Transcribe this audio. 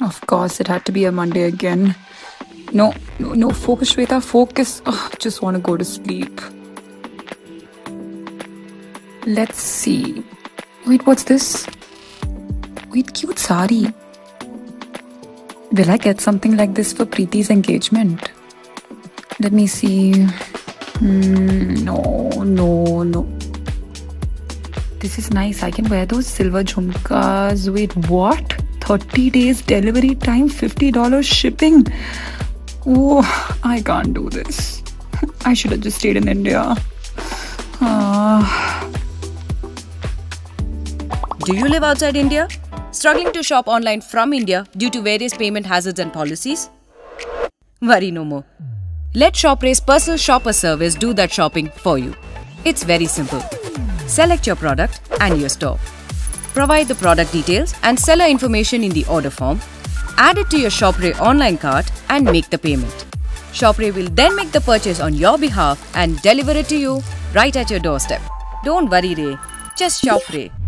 Of course, it had to be a Monday again. No, no, no, focus, Shweta, focus. Oh, just want to go to sleep. Let's see. Wait, what's this? Wait, cute sari. Will I get something like this for Preeti's engagement? Let me see. Hmm, no, no, no. This is nice. I can wear those silver jhumkas. Wait, what? 30 days delivery time, $50 shipping. Oh, I can't do this. I should have just stayed in India. Ah. Do you live outside India? Struggling to shop online from India due to various payment hazards and policies? Worry no more. Let Shoppre's personal shopper service do that shopping for you. It's very simple. Select your product and your store. Provide the product details and seller information in the order form. Add it to your Shoppre online cart and make the payment. Shoppre will then make the purchase on your behalf and deliver it to you right at your doorstep. Don't worry, Ray. Just Shoppre.